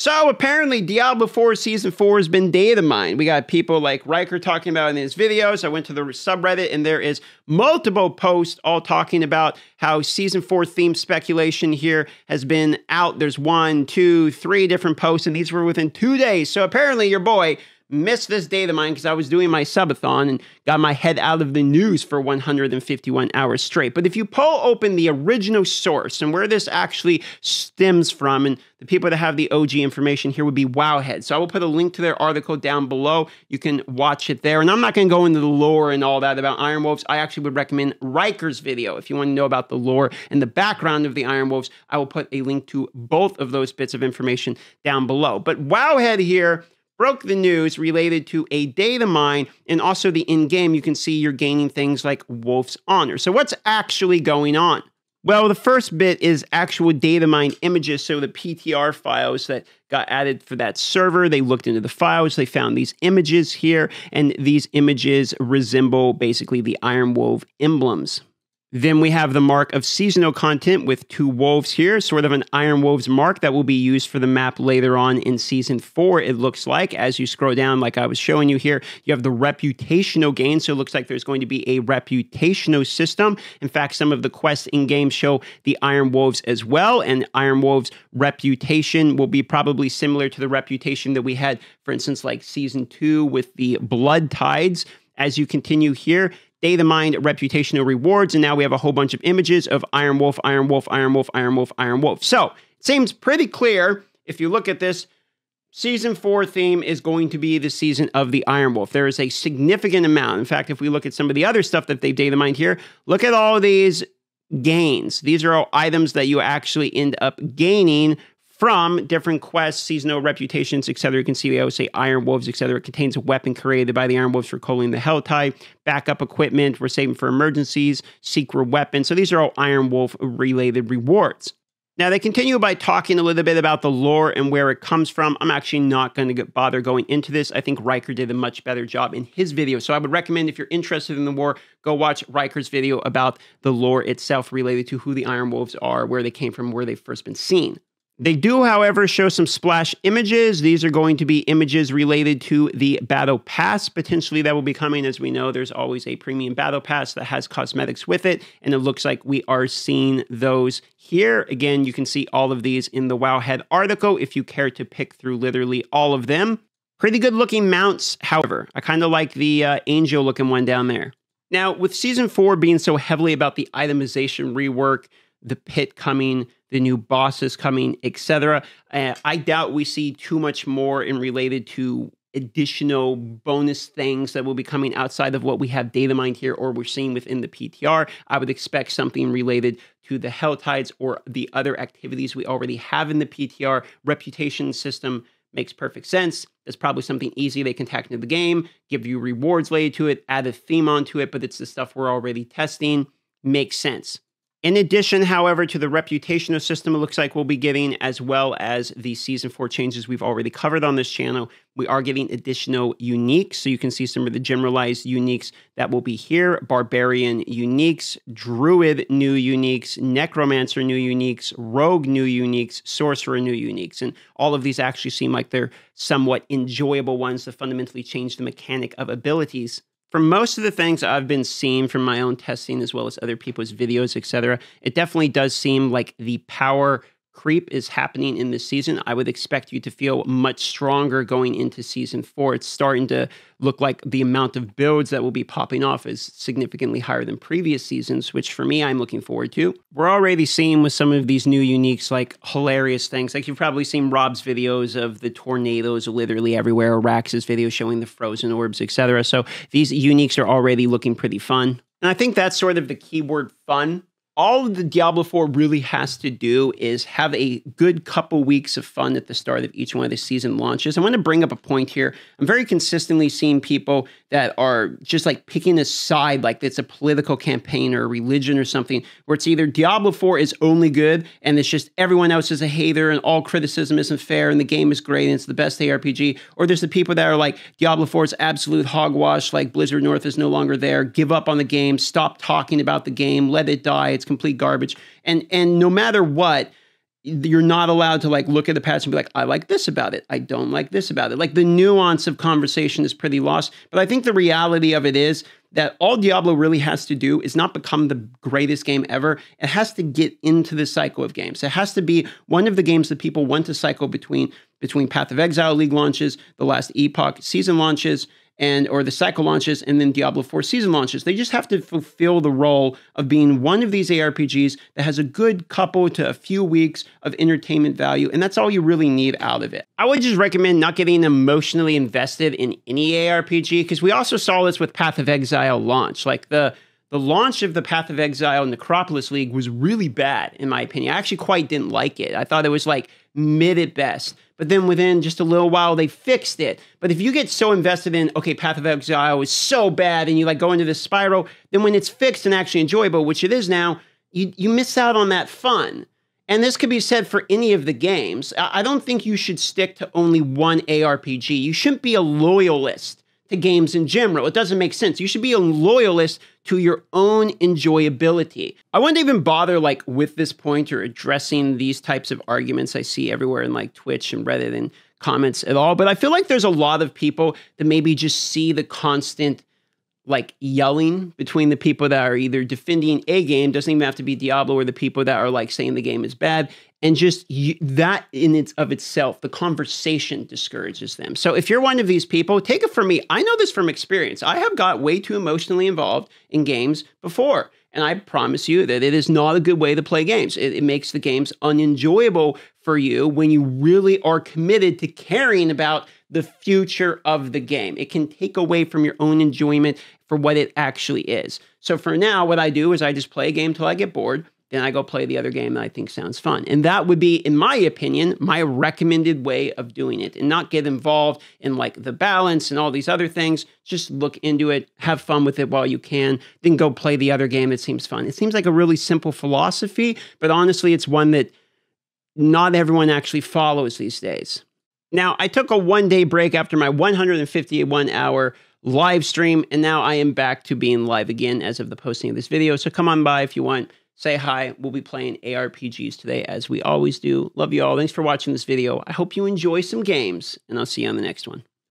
So apparently, Diablo 4 Season 4 has been data mined. We got people like Rhykker talking about in his videos. I went to the subreddit and there is multiple posts all talking about how Season 4 theme speculation here has been out. There's one, two, three different posts, and these were within two days. So apparently, your boy missed this data mine because I was doing my subathon and got my head out of the news for 151 hours straight. But if you pull open the original source and where this actually stems from, and the people that have the OG information here would be Wowhead. So I will put a link to their article down below. You can watch it there. And I'm not going to go into the lore and all that about Iron Wolves. I actually would recommend Rhykker's video if you want to know about the lore and the background of the Iron Wolves. I will put a link to both of those bits of information down below. But Wowhead here broke the news related to a data mine and also the in game. You can see you're gaining things like Wolf's Honor. So, what's actually going on? Well, the first bit is actual data mine images. So, the PTR files that got added for that server, they looked into the files, they found these images here, and these images resemble basically the Iron Wolf emblems. Then we have the mark of seasonal content with two wolves here, sort of an Iron Wolves mark that will be used for the map later on in season four, it looks like. As you scroll down, like I was showing you here, you have the reputational gain. So it looks like there's going to be a reputational system. In fact, some of the quests in game show the Iron Wolves as well. And Iron Wolves' reputation will be probably similar to the reputation that we had, for instance, like season two with the Blood Tides. As you continue here, data Mind, reputational rewards, and now we have a whole bunch of images of Iron Wolf, Iron Wolf, Iron Wolf, Iron Wolf, Iron Wolf. So it seems pretty clear if you look at this. Season four theme is going to be the season of the Iron Wolf. There is a significant amount. In fact, if we look at some of the other stuff that they've the mind here, look at all these gains. These are all items that you actually end up gaining from different quests, seasonal reputations, etc. You can see they always say Iron Wolves, etc. It contains a weapon created by the Iron Wolves for culling the Helltide, backup equipment, we're saving for emergencies, secret weapons. So these are all Iron Wolf related rewards. Now, they continue by talking a little bit about the lore and where it comes from. I'm actually not going to bother going into this. I think Rhykker did a much better job in his video. So I would recommend if you're interested in the war, go watch Rhykker's video about the lore itself related to who the Iron Wolves are, where they came from, where they've first been seen. They do, however, show some splash images. These are going to be images related to the Battle Pass. Potentially, that will be coming. As we know, there's always a premium Battle Pass that has cosmetics with it. And it looks like we are seeing those here. Again, you can see all of these in the Wowhead article if you care to pick through literally all of them. Pretty good looking mounts, however. I kind of like the uh, angel looking one down there. Now, with season four being so heavily about the itemization rework, the pit coming, the new bosses coming, etc. Uh, I doubt we see too much more in related to additional bonus things that will be coming outside of what we have data mined here or we're seeing within the PTR. I would expect something related to the Hell Tides or the other activities we already have in the PTR. Reputation system makes perfect sense. There's probably something easy they can tack into the game, give you rewards related to it, add a theme onto it, but it's the stuff we're already testing. Makes sense. In addition, however, to the reputational system, it looks like we'll be getting, as well as the season four changes we've already covered on this channel, we are getting additional uniques. So you can see some of the generalized uniques that will be here Barbarian uniques, Druid new uniques, Necromancer new uniques, Rogue new uniques, Sorcerer new uniques. And all of these actually seem like they're somewhat enjoyable ones that fundamentally change the mechanic of abilities for most of the things I've been seeing from my own testing as well as other people's videos, etc., it definitely does seem like the power creep is happening in this season, I would expect you to feel much stronger going into season four. It's starting to look like the amount of builds that will be popping off is significantly higher than previous seasons, which for me, I'm looking forward to. We're already seeing with some of these new uniques, like hilarious things. Like you've probably seen Rob's videos of the tornadoes literally everywhere, or Rax's video showing the frozen orbs, etc. So these uniques are already looking pretty fun. And I think that's sort of the keyword fun all the Diablo 4 really has to do is have a good couple weeks of fun at the start of each one of the season launches. I want to bring up a point here. I'm very consistently seeing people that are just like picking a side, like it's a political campaign or a religion or something, where it's either Diablo 4 is only good and it's just everyone else is a hater and all criticism isn't fair and the game is great and it's the best ARPG, or there's the people that are like Diablo 4 is absolute hogwash, like Blizzard North is no longer there, give up on the game, stop talking about the game, let it die, it's complete garbage. And and no matter what, you're not allowed to like look at the patch and be like, I like this about it. I don't like this about it. Like the nuance of conversation is pretty lost. But I think the reality of it is that all Diablo really has to do is not become the greatest game ever. It has to get into the cycle of games. It has to be one of the games that people want to cycle between between Path of Exile League launches, the last Epoch season launches, and or the cycle launches and then Diablo 4 season launches. They just have to fulfill the role of being one of these ARPGs that has a good couple to a few weeks of entertainment value, and that's all you really need out of it. I would just recommend not getting emotionally invested in any ARPG because we also saw this with Path of Exile launch. Like the the launch of the Path of Exile Necropolis League was really bad, in my opinion. I actually quite didn't like it. I thought it was like mid at best. But then within just a little while, they fixed it. But if you get so invested in, okay, Path of Exile is so bad, and you like go into this spiral, then when it's fixed and actually enjoyable, which it is now, you, you miss out on that fun. And this could be said for any of the games. I don't think you should stick to only one ARPG. You shouldn't be a loyalist to games in general. It doesn't make sense. You should be a loyalist to your own enjoyability. I wouldn't even bother like with this point or addressing these types of arguments I see everywhere in like Twitch and Reddit and comments at all. But I feel like there's a lot of people that maybe just see the constant like yelling between the people that are either defending a game doesn't even have to be Diablo or the people that are like saying the game is bad and just that in its of itself the conversation discourages them. So if you're one of these people take it from me. I know this from experience. I have got way too emotionally involved in games before and i promise you that it is not a good way to play games. It, it makes the games unenjoyable for you when you really are committed to caring about the future of the game it can take away from your own enjoyment for what it actually is so for now what i do is i just play a game till i get bored then I go play the other game that I think sounds fun. And that would be, in my opinion, my recommended way of doing it and not get involved in like the balance and all these other things. Just look into it, have fun with it while you can, then go play the other game that seems fun. It seems like a really simple philosophy, but honestly, it's one that not everyone actually follows these days. Now, I took a one day break after my 151 hour live stream, and now I am back to being live again as of the posting of this video. So come on by if you want say hi. We'll be playing ARPGs today, as we always do. Love you all. Thanks for watching this video. I hope you enjoy some games, and I'll see you on the next one.